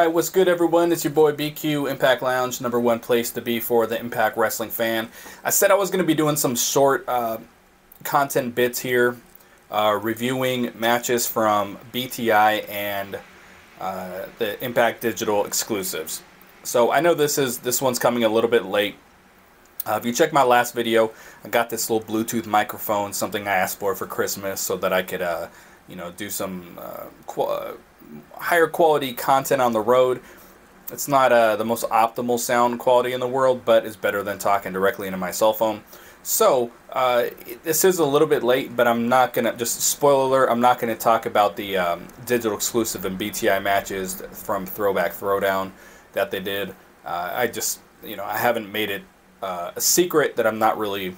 Alright, what's good everyone? It's your boy BQ, Impact Lounge, number one place to be for the Impact Wrestling fan. I said I was going to be doing some short uh, content bits here, uh, reviewing matches from BTI and uh, the Impact Digital exclusives. So I know this is this one's coming a little bit late. Uh, if you check my last video, I got this little Bluetooth microphone, something I asked for for Christmas, so that I could, uh, you know, do some uh, qu higher quality content on the road. It's not uh, the most optimal sound quality in the world, but it's better than talking directly into my cell phone. So, uh, this is a little bit late, but I'm not going to, just spoiler alert, I'm not going to talk about the um, digital exclusive and BTI matches from Throwback Throwdown that they did. Uh, I just, you know, I haven't made it uh, a secret that I'm not really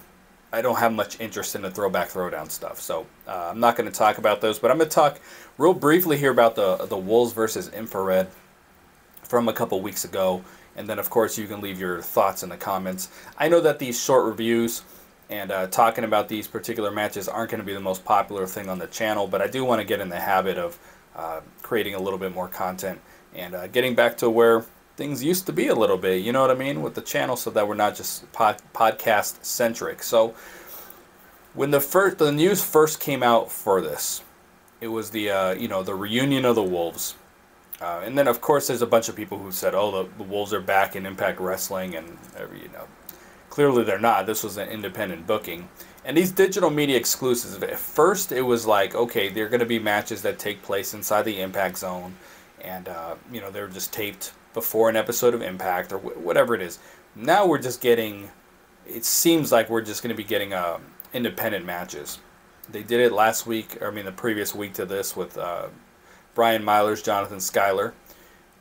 I don't have much interest in the throwback throwdown stuff, so uh, I'm not going to talk about those. But I'm going to talk real briefly here about the the Wolves versus Infrared from a couple weeks ago, and then of course you can leave your thoughts in the comments. I know that these short reviews and uh, talking about these particular matches aren't going to be the most popular thing on the channel, but I do want to get in the habit of uh, creating a little bit more content and uh, getting back to where things used to be a little bit, you know what I mean, with the channel so that we're not just pod, podcast centric. So when the first the news first came out for this, it was the uh, you know the reunion of the Wolves, uh, and then of course there's a bunch of people who said, oh the, the Wolves are back in Impact Wrestling, and you know clearly they're not. This was an independent booking. And these digital media exclusives, at first it was like, okay, they're going to be matches that take place inside the Impact Zone, and uh, you know they're just taped before an episode of Impact or wh- whatever it is. Now we're just getting. It seems like we're just going to be getting uh, independent matches. They did it last week, or I mean the previous week to this with uh, Brian Myers, Jonathan Skyler,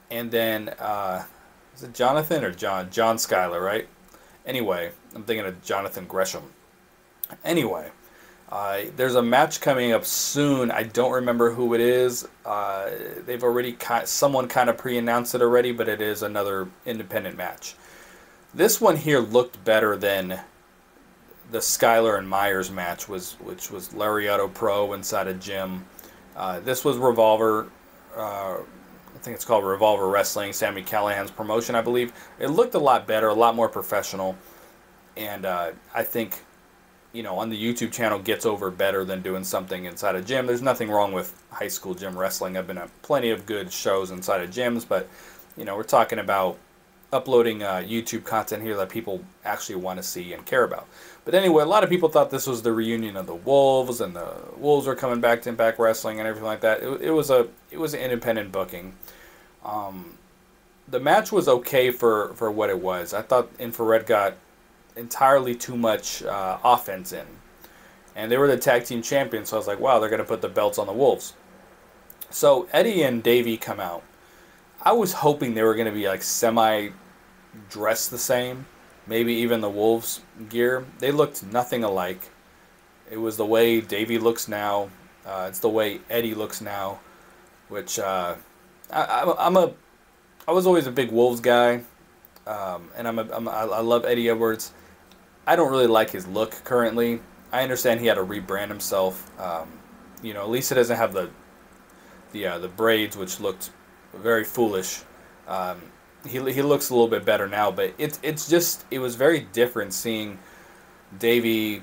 and then uh, is it Jonathan or John? John Skyler, right? Anyway, I'm thinking of Jonathan Gresham. Anyway, uh, there's a match coming up soon. I don't remember who it is. Uh, they've already someone kind of pre-announced it already, but it is another independent match. This one here looked better than the Skyler and Myers match was, which was Lariato Pro inside a gym. Uh, this was Revolver. Uh, I think it's called Revolver Wrestling. Sami Callihan's promotion, I believe. It looked a lot better, a lot more professional, and uh, I think you know, on the YouTube channel gets over better than doing something inside a gym. There's nothing wrong with high school gym wrestling. I've been at plenty of good shows inside of gyms, but you know, we're talking about uploading uh, YouTube content here that people actually want to see and care about. But anyway, a lot of people thought this was the reunion of the Wolves, and the Wolves were coming back to Impact Wrestling and everything like that. It, it was a it was an independent booking. Um, the match was okay for for what it was. I thought Infrared got entirely too much uh, offense in. And they were the tag team champions, so I was like, wow, they're going to put the belts on the Wolves. So Eddie and Davey come out. I was hoping they were going to be like semi dressed the same, maybe even the Wolves gear. They looked nothing alike. It was the way Davey looks now. Uh, it's the way Eddie looks now, which uh, I, I'm a. I was always a big Wolves guy, um, and I'm a, I'm a, I love Eddie Edwards. I don't really like his look currently. I understand he had to rebrand himself. Um, you know, at least he doesn't have the the uh, the braids, which looked very foolish. Um, he he looks a little bit better now, but it's it's just it was very different seeing Davey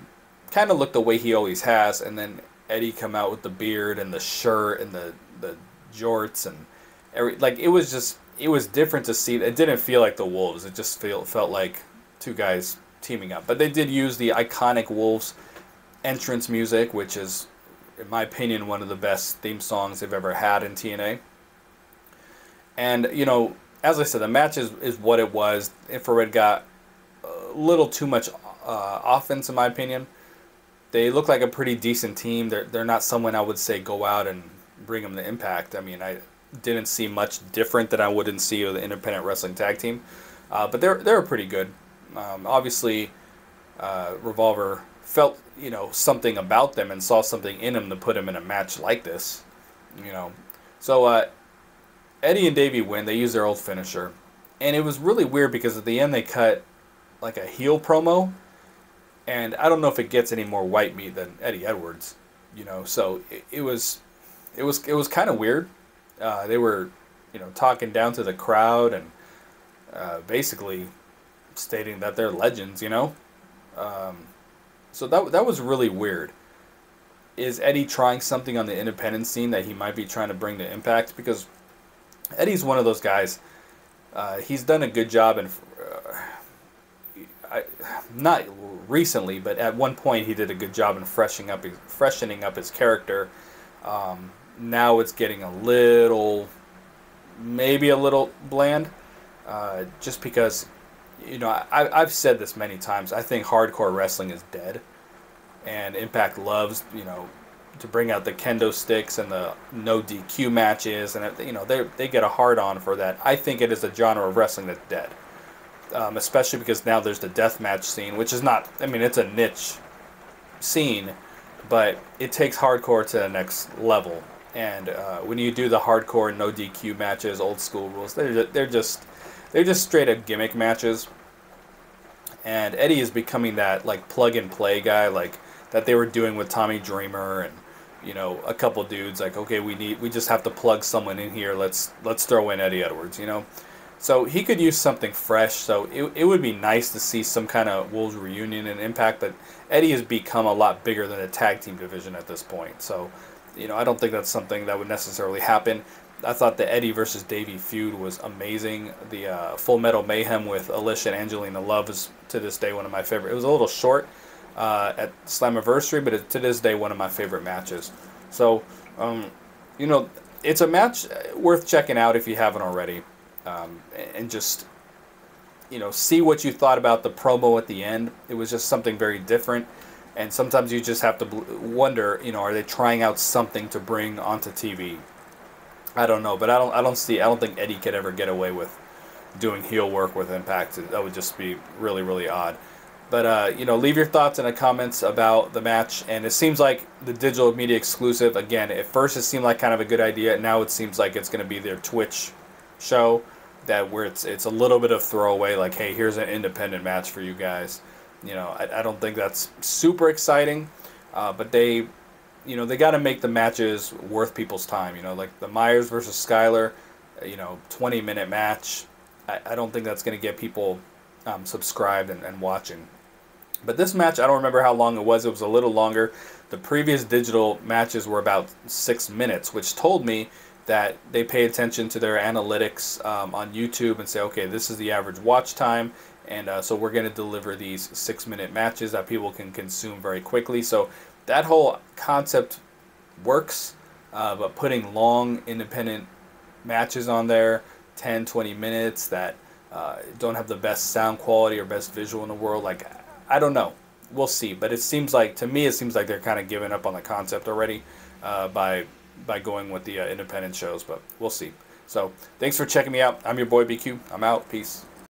kind of look the way he always has, and then Eddie come out with the beard and the shirt and the the jorts and every like it was just it was different to see. It didn't feel like the Wolves. It just feel, felt like two guys teaming up. But they did use the iconic Wolves entrance music, which is, in my opinion, one of the best theme songs they've ever had in TNA. And, you know, as I said, the match is, is what it was. Infrared got a little too much uh, offense, in my opinion. They look like a pretty decent team. They're, they're not someone I would say go out and bring them the impact. I mean, I didn't see much different than I wouldn't see with the independent wrestling tag team. Uh, but they're, they're pretty good. Um, obviously, uh, Revolver felt you know something about them and saw something in them to put them in a match like this. You know, so uh, Eddie and Davey win. They use their old finisher, and it was really weird because at the end they cut like a heel promo, and I don't know if it gets any more white meat than Eddie Edwards. You know, so it, it was it was it was kind of weird. Uh, they were you know, talking down to the crowd and uh, basically stating that they're legends, you know. Um, so that that was really weird. Is Eddie trying something on the independent scene that he might be trying to bring to Impact? Because Eddie's one of those guys. Uh, he's done a good job, and uh, not recently, but at one point he did a good job in freshening up his, freshening up his character. Um, now it's getting a little, maybe a little bland, uh, just because, you know, I, I've said this many times. I think hardcore wrestling is dead, and Impact loves, you know, to bring out the kendo sticks and the no DQ matches, and you know they they get a hard on for that. I think it is a genre of wrestling that's dead, um, especially because now there's the death match scene, which is not. I mean, it's a niche scene, but it takes hardcore to the next level. And uh, when you do the hardcore no DQ matches, old school rules, they're they're just they're just straight up gimmick matches. And Eddie is becoming that like plug and play guy, like that they were doing with Tommy Dreamer and you know a couple dudes. Like okay, we need we just have to plug someone in here. Let's let's throw in Eddie Edwards. You know. So he could use something fresh. So it, it would be nice to see some kind of Wolves reunion and impact. But Eddie has become a lot bigger than a tag team division at this point. So, you know, I don't think that's something that would necessarily happen. I thought the Eddie versus Davey feud was amazing. The uh, Full Metal Mayhem with Alisha and Angelina Love is to this day one of my favorite. It was a little short uh, at Slammiversary, but it, to this day one of my favorite matches. So, um, you know, it's a match worth checking out if you haven't already, um, and just you know see what you thought about the promo at the end. It was just something very different, and sometimes you just have to wonder, you know, are they trying out something to bring onto TV? I don't know, but I don't I don't see I don't think Eddie could ever get away with doing heel work with Impact. That would just be really really odd. But uh, you know, leave your thoughts in the comments about the match. And it seems like the digital media exclusive. Again, at first it seemed like kind of a good idea. Now it seems like it's going to be their Twitch show that where it's it's a little bit of throwaway. Like, hey, here's an independent match for you guys. You know, I, I don't think that's super exciting, uh, but they you know, they got to make the matches worth people's time. You know, like the Myers versus Skyler, you know, 20 minute match. I, I don't think that's going to get people um, subscribed and, and watching. But this match, I don't remember how long it was. It was a little longer. The previous digital matches were about six minutes, which told me that they pay attention to their analytics um, on YouTube and say, okay, this is the average watch time. And uh, so we're going to deliver these six minute matches that people can consume very quickly. So that whole concept works, uh, but putting long independent matches on there, 10, 20 minutes that uh, don't have the best sound quality or best visual in the world, like, I don't know. We'll see. But it seems like, to me, it seems like they're kind of giving up on the concept already uh, by by going with the uh, independent shows, but we'll see. So, thanks for checking me out. I'm your boy BQ. I'm out. Peace.